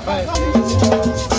Tienen